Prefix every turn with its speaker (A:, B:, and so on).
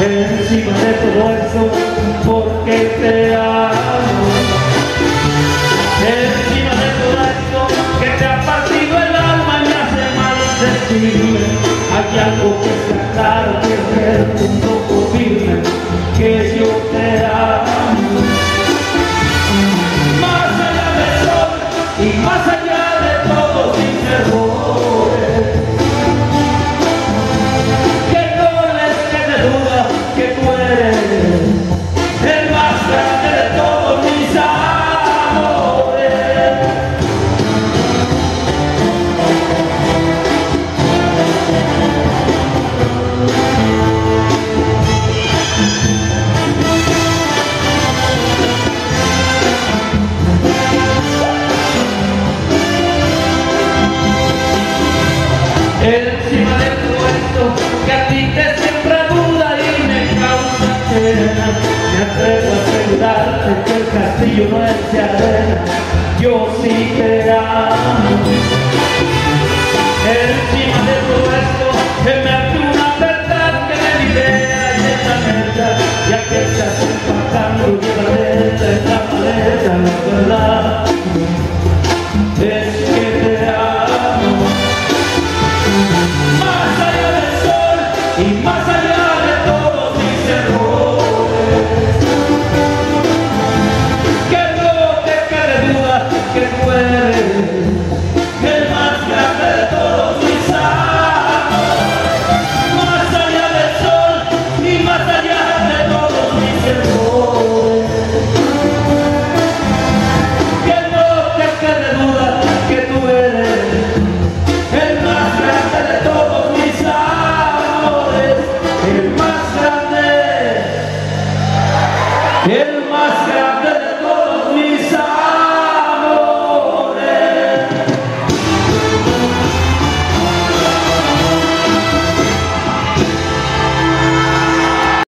A: encima de todo eso, porque te amo. Encima de todo esto que te ha partido el alma y me hace mal decirme, hay algo que que ti te siembra duda y me causa pena. Me atrevo a asegurarte que el castillo no es de arena. Yo sí te amo Yeah.